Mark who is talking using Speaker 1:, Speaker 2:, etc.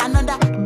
Speaker 1: another